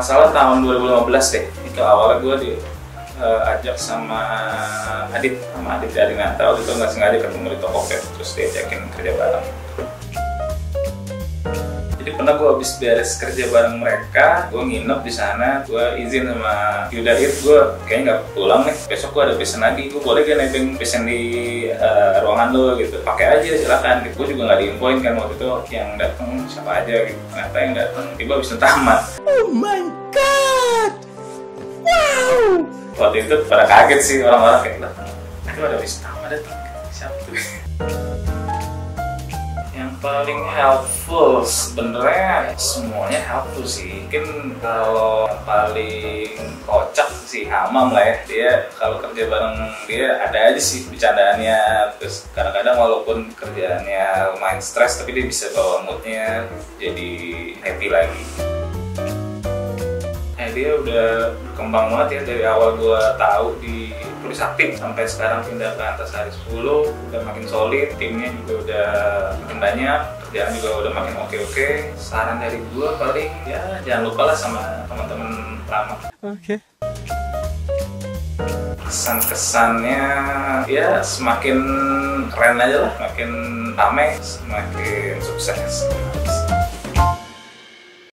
salah tahun 2015 deh. Itu awalnya gue di uh, ajak sama Adit sama Adit dari Natal itu nggak sengaja ketemu di Tokopedia terus dia ajakin kerja bareng pernah gue habis beres kerja bareng mereka gue nginep di sana gue izin sama Yudahir gue kayaknya nggak pulang nih besok gue ada pesan lagi gue boleh gak nebeng pesan di uh, ruangan lo gitu pakai aja silakan gitu. gue juga nggak diinfoin kan waktu itu yang datang siapa aja gitu ternyata yang datang tiba habis tamat Oh my god! Wow! waktu itu pada kaget sih orang-orang kayak lah itu ada tamat datang siapa tuh paling helpful sebenarnya semuanya helpful sih. Mungkin kalau paling kocak si Hamam lah ya. Dia kalau kerja bareng dia ada aja sih bercandaannya. Terus kadang-kadang walaupun kerjaannya lumayan stres tapi dia bisa bawa moodnya jadi happy lagi dia udah berkembang banget ya dari awal gua tahu di tulis aktif sampai sekarang pindah ke Antasari 10 udah makin solid timnya juga udah makin banyak kerjaan juga udah makin oke-oke. Saran dari gua paling ya jangan lupa lah sama teman-teman lama. Oke. kesan-kesannya ya semakin keren aja lah makin ramai semakin sukses